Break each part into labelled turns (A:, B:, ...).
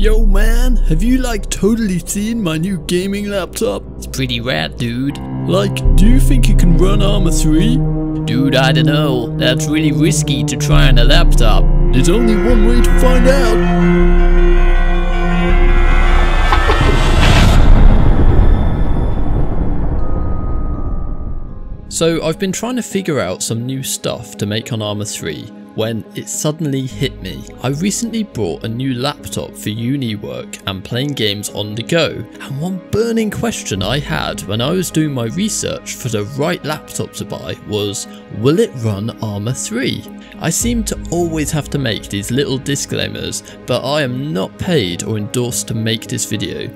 A: Yo man, have you like totally seen my new gaming laptop?
B: It's pretty rad, dude.
A: Like, do you think you can run Arma 3?
B: Dude, I don't know. That's really risky to try on a laptop.
A: There's only one way to find out.
C: So I've been trying to figure out some new stuff to make on Arma 3 when it suddenly hit me. I recently bought a new laptop for uni work and playing games on the go and one burning question I had when I was doing my research for the right laptop to buy was will it run Arma 3? I seem to always have to make these little disclaimers but I am not paid or endorsed to make this video.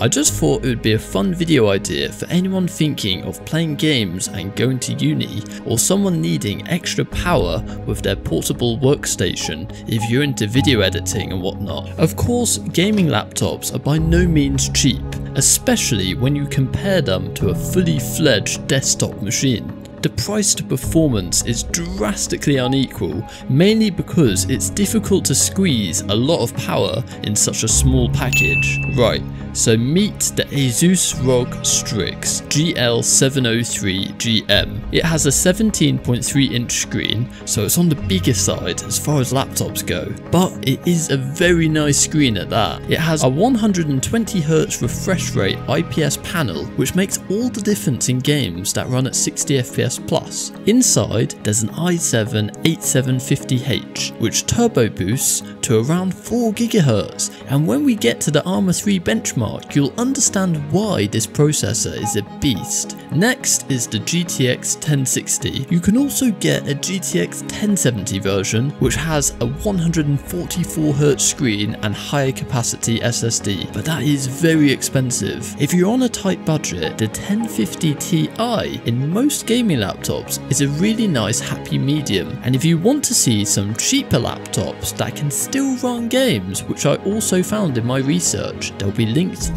C: I just thought it would be a fun video idea for anyone thinking of playing games and going to uni or someone needing extra power with their portable workstation if you're into video editing and whatnot. Of course, gaming laptops are by no means cheap, especially when you compare them to a fully fledged desktop machine. The price to performance is drastically unequal, mainly because it's difficult to squeeze a lot of power in such a small package. Right, so meet the Asus ROG Strix GL703GM. It has a 17.3 inch screen, so it's on the bigger side as far as laptops go, but it is a very nice screen at that. It has a 120Hz refresh rate IPS panel, which makes all the difference in games that run at 60 FPS plus. Inside, there's an i7 8750H, which turbo boosts to around 4 GHz, and when we get to the Arma 3 benchmark, you'll understand why this processor is a beast. Next is the GTX 1060. You can also get a GTX 1070 version, which has a 144Hz screen and higher capacity SSD, but that is very expensive. If you're on a tight budget, the 1050 Ti in most gaming laptops is a really nice happy medium, and if you want to see some cheaper laptops that can still run games, which I also found in my research, they'll be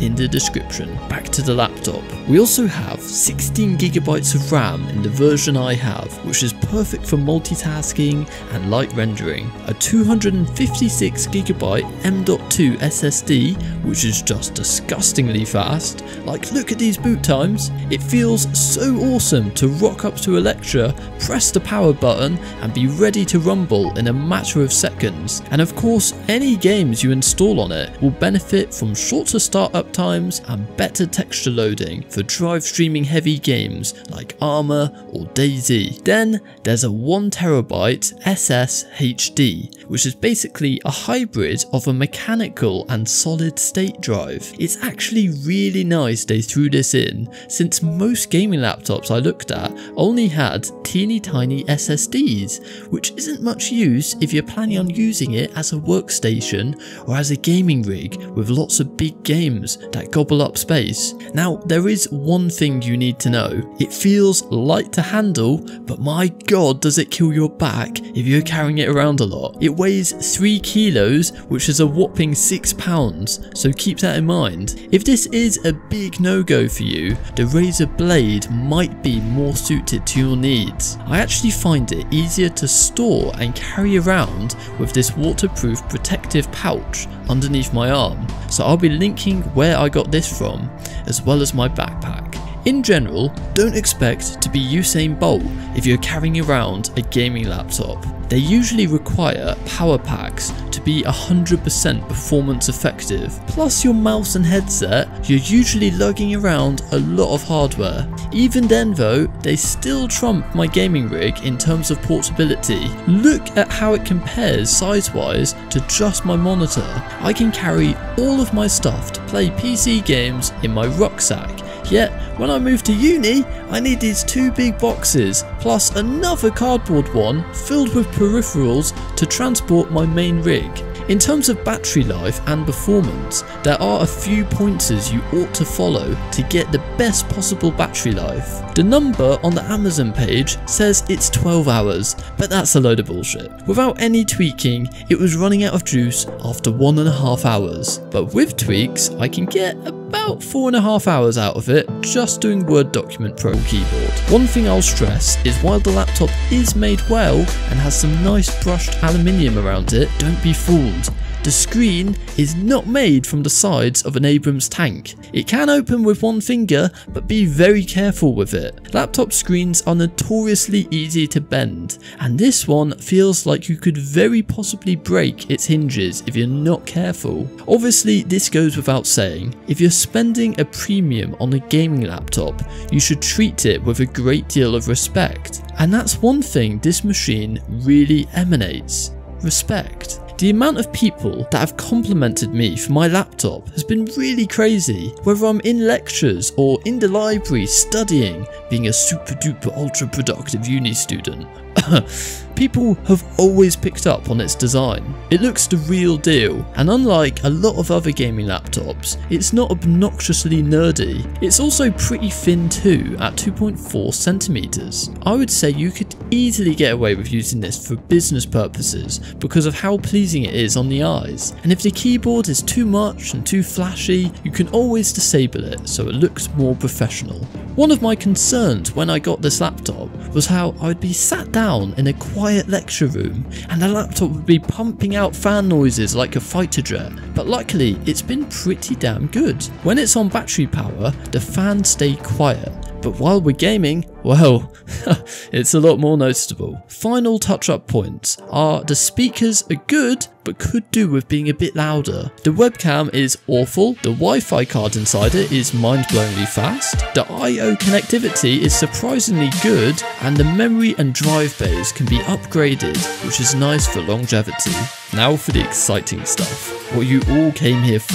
C: in the description. Back to the laptop. We also have 16GB of RAM in the version I have, which is perfect for multitasking and light rendering. A 256GB M.2 SSD, which is just disgustingly fast. Like look at these boot times. It feels so awesome to rock up to a lecture, press the power button and be ready to rumble in a matter of seconds. And of course, any games you install on it will benefit from shorter startup times and better texture loading for drive streaming heavy games like Arma or DayZ. Then there's a 1TB SSHD, which is basically a hybrid of a mechanical and solid state drive. It's actually really nice they threw this in, since most gaming laptops I looked at only had teeny tiny SSDs, which isn't much use if you're planning on using it as a workstation or as a gaming rig with lots of big games that gobble up space. Now, there is one thing you need to know. It feels light to handle, but my god does it kill your back if you're carrying it around a lot. It weighs 3 kilos, which is a whopping 6 pounds, so keep that in mind. If this is a big no-go for you, the Razer Blade might be more suited to your needs. I actually find it easier to store and carry around with this waterproof protective pouch underneath my arm, so I'll be linking where I got this from, as well as my backpack. In general, don't expect to be Usain Bolt if you're carrying around a gaming laptop. They usually require power packs to be 100% performance effective. Plus your mouse and headset, you're usually lugging around a lot of hardware. Even then though, they still trump my gaming rig in terms of portability. Look at how it compares size wise to just my monitor. I can carry all of my stuff play PC games in my rucksack Yet, when I moved to uni, I needed two big boxes, plus another cardboard one filled with peripherals to transport my main rig. In terms of battery life and performance, there are a few pointers you ought to follow to get the best possible battery life. The number on the Amazon page says it's 12 hours, but that's a load of bullshit. Without any tweaking, it was running out of juice after one and a half hours, but with tweaks, I can get about four and a half hours out of it just doing Word Document Pro keyboard. One thing I'll stress is while the laptop is made well and has some nice brushed aluminium around it, don't be fooled. The screen is not made from the sides of an Abrams tank. It can open with one finger, but be very careful with it. Laptop screens are notoriously easy to bend, and this one feels like you could very possibly break its hinges if you're not careful. Obviously, this goes without saying, if you're spending a premium on a gaming laptop, you should treat it with a great deal of respect. And that's one thing this machine really emanates. Respect. The amount of people that have complimented me for my laptop has been really crazy, whether I'm in lectures or in the library studying, being a super duper ultra productive uni student. People have always picked up on its design. It looks the real deal, and unlike a lot of other gaming laptops, it's not obnoxiously nerdy. It's also pretty thin too, at 2.4 centimeters. I would say you could easily get away with using this for business purposes because of how pleasing it is on the eyes. And if the keyboard is too much and too flashy, you can always disable it so it looks more professional. One of my concerns when I got this laptop was how I would be sat down in a quiet lecture room and the laptop would be pumping out fan noises like a fighter jet, but luckily it's been pretty damn good. When it's on battery power, the fans stay quiet, but while we're gaming, well, it's a lot more noticeable. Final touch up points are the speakers are good, but could do with being a bit louder. The webcam is awful, the Wi-Fi card inside it is mind-blowingly fast, the I.O. connectivity is surprisingly good, and the memory and drive bays can be upgraded, which is nice for longevity. Now for the exciting stuff, what you all came here for,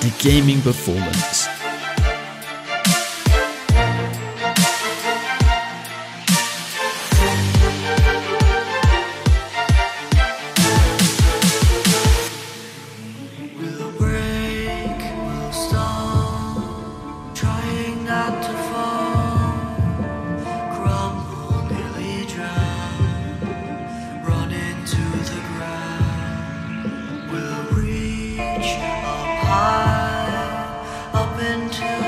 C: the gaming performance.
D: High, up into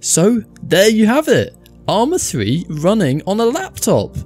C: So there you have it, Arma 3 running on a laptop.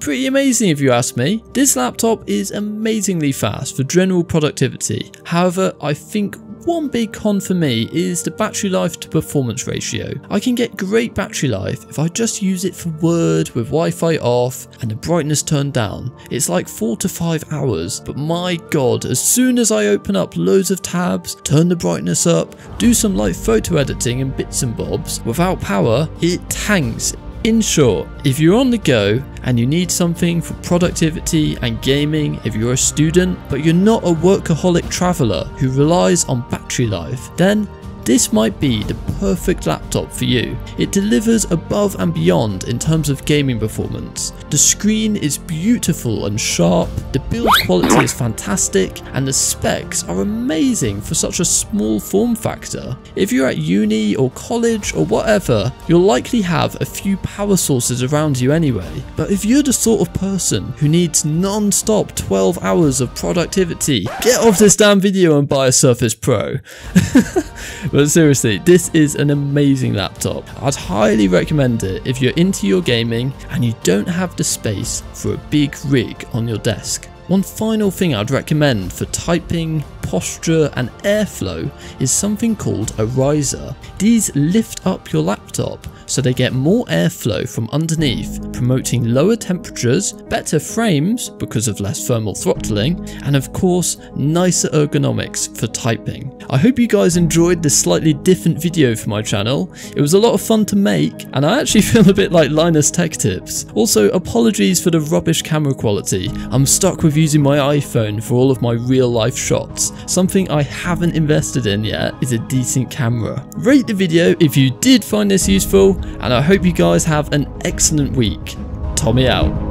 C: Pretty amazing if you ask me. This laptop is amazingly fast for general productivity. However, I think one big con for me is the battery life to performance ratio. I can get great battery life if I just use it for Word with Wi-Fi off and the brightness turned down. It's like 4 to 5 hours, but my god, as soon as I open up loads of tabs, turn the brightness up, do some light photo editing and bits and bobs, without power, it tanks in short, if you're on the go and you need something for productivity and gaming if you're a student, but you're not a workaholic traveller who relies on battery life, then this might be the perfect laptop for you. It delivers above and beyond in terms of gaming performance. The screen is beautiful and sharp, the build quality is fantastic, and the specs are amazing for such a small form factor. If you're at uni or college or whatever, you'll likely have a few power sources around you anyway. But if you're the sort of person who needs non-stop 12 hours of productivity, get off this damn video and buy a Surface Pro. But seriously, this is an amazing laptop. I'd highly recommend it if you're into your gaming and you don't have the space for a big rig on your desk. One final thing I'd recommend for typing, posture and airflow is something called a riser. These lift up your laptop so they get more airflow from underneath, promoting lower temperatures, better frames because of less thermal throttling, and of course, nicer ergonomics for typing. I hope you guys enjoyed this slightly different video for my channel. It was a lot of fun to make, and I actually feel a bit like Linus Tech Tips. Also, apologies for the rubbish camera quality. I'm stuck with using my iPhone for all of my real life shots. Something I haven't invested in yet is a decent camera. Rate the video if you did find this useful, and I hope you guys have an excellent week. Tommy out.